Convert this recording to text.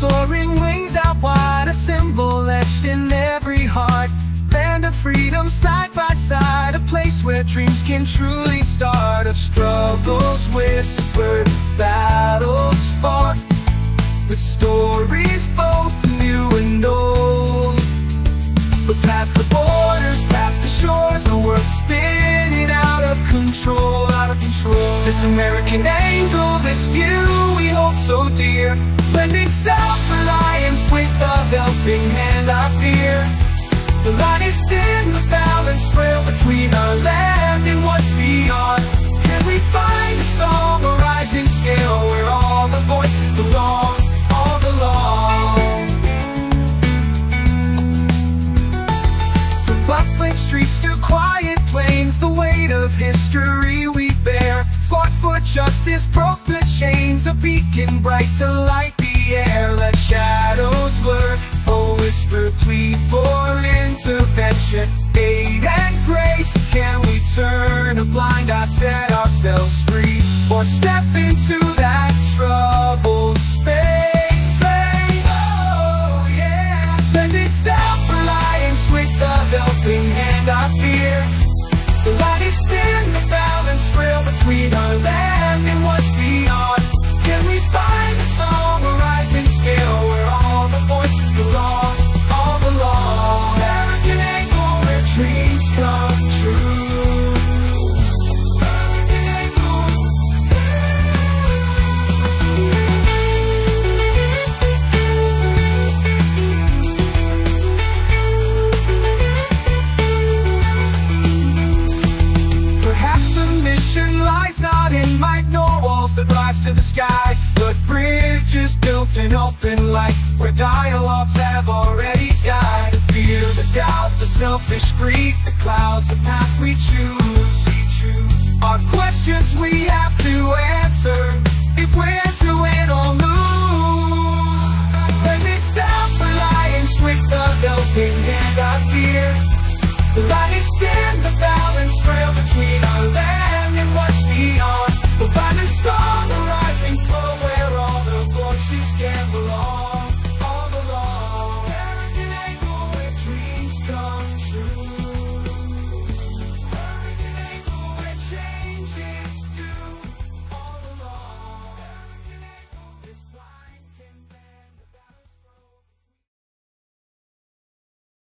Soaring wings out wide, a symbol etched in every heart. Land of freedom side by side, a place where dreams can truly start. Of struggles whispered, battles fought, with stories both new and old. But past the borders, past the shores, the world's spinning out of control, out of control. This American angle, this view dear Blending self-reliance with a helping hand I fear. The line is thin, the balance frail Between our land and what's beyond. Can we find a song, a rising scale Where all the voices belong, all belong? From bustling streets to quiet plains The weight of history we bear. Fought for justice, broke the A beacon bright to light. The air Let shadows lurk, a whisper plea for intervention. Aid and grace, can we turn a blind eye Set ourselves free, or step into that troubled to the sky. But bridges built in open light Where dialogues have already died selfish greed. The clouds, the path we choose We Are questions we have to answer. If we're to win or lose When this self-reliance with the helping hand I fear. The line is thin, the balance frail between our land and what's beyond.